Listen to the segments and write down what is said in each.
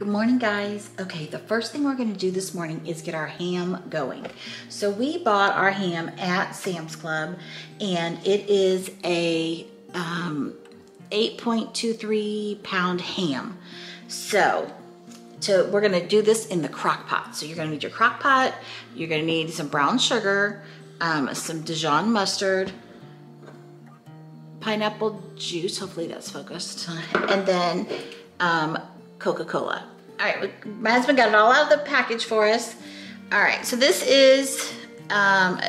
Good morning, guys. Okay, the first thing we're going to do this morning is get our ham going. So we bought our ham at Sam's Club, and it is a um, 8.23 pound ham. So to, we're going to do this in the crock pot. So you're going to need your crock pot, you're going to need some brown sugar, um, some Dijon mustard, pineapple juice, hopefully that's focused, and then um, Coca-Cola. All right, my husband got it all out of the package for us. All right, so this is um,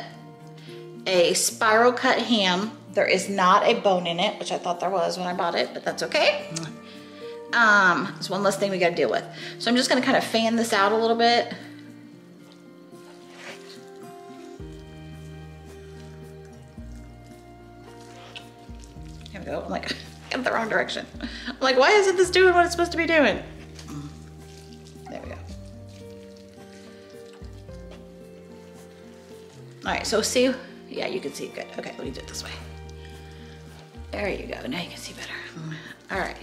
a spiral cut ham. There is not a bone in it, which I thought there was when I bought it, but that's okay. Um, it's one less thing we gotta deal with. So I'm just gonna kind of fan this out a little bit. Here we go. I'm like, in the wrong direction. I'm like, why isn't this doing what it's supposed to be doing? There we go. All right, so see, yeah, you can see good. Okay, let me do it this way. There you go, now you can see better. All right,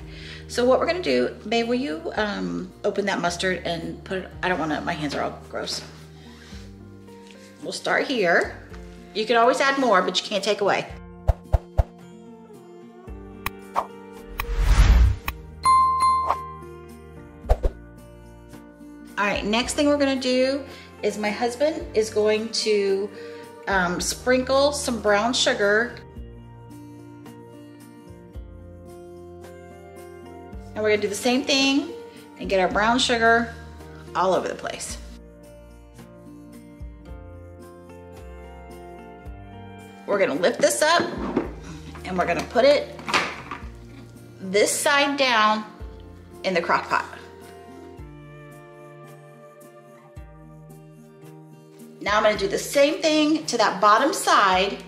so what we're gonna do, babe, will you um, open that mustard and put it, I don't wanna, my hands are all gross. We'll start here. You can always add more, but you can't take away. All right, next thing we're gonna do is my husband is going to um, sprinkle some brown sugar. And we're gonna do the same thing and get our brown sugar all over the place. We're gonna lift this up and we're gonna put it this side down in the crock pot. Now I'm gonna do the same thing to that bottom side.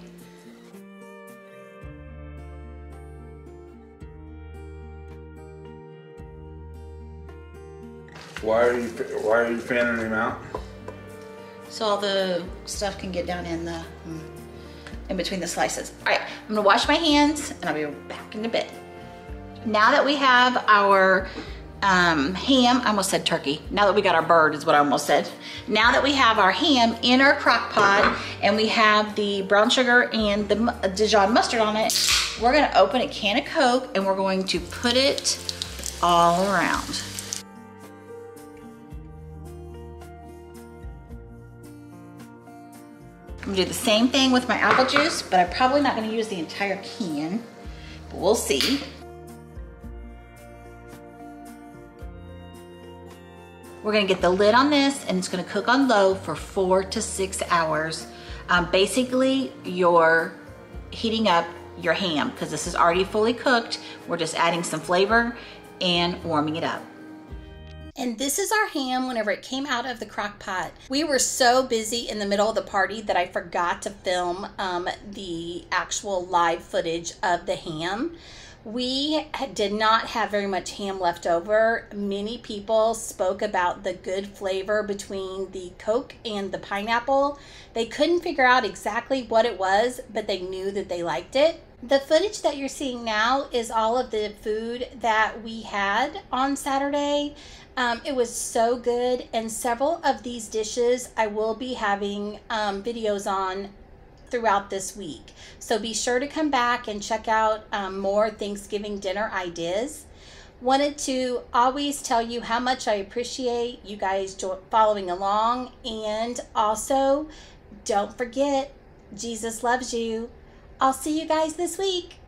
Why are you Why are you fanning him out? So all the stuff can get down in the, hmm, in between the slices. All right, I'm gonna wash my hands and I'll be back in a bit. Now that we have our um, ham, I almost said turkey. Now that we got our bird is what I almost said. Now that we have our ham in our crock pot and we have the brown sugar and the Dijon mustard on it, we're gonna open a can of Coke and we're going to put it all around. I'm gonna do the same thing with my apple juice, but I'm probably not gonna use the entire can, but we'll see. We're gonna get the lid on this and it's gonna cook on low for four to six hours. Um, basically, you're heating up your ham because this is already fully cooked. We're just adding some flavor and warming it up. And this is our ham whenever it came out of the crock pot. We were so busy in the middle of the party that I forgot to film um, the actual live footage of the ham. We did not have very much ham left over. Many people spoke about the good flavor between the Coke and the pineapple. They couldn't figure out exactly what it was, but they knew that they liked it. The footage that you're seeing now is all of the food that we had on Saturday. Um, it was so good, and several of these dishes I will be having um, videos on throughout this week. So be sure to come back and check out um, more Thanksgiving dinner ideas. Wanted to always tell you how much I appreciate you guys following along, and also don't forget, Jesus loves you. I'll see you guys this week.